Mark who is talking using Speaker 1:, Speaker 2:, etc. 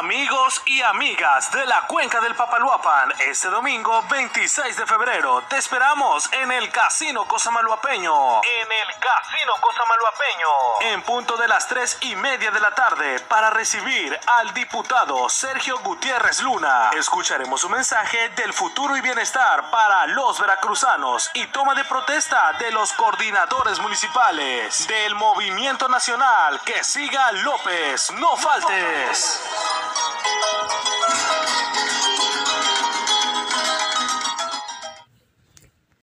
Speaker 1: Amigos y amigas de la cuenca del Papaluapan, este domingo 26 de febrero te esperamos en el Casino Cosamaluapeño. En el Casino Cosamaluapeño. En punto de las 3 y media de la tarde para recibir al diputado Sergio Gutiérrez Luna. Escucharemos un mensaje del futuro y bienestar para los veracruzanos y toma de protesta de los coordinadores municipales del Movimiento Nacional. Que siga López, no faltes.